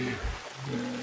Yeah.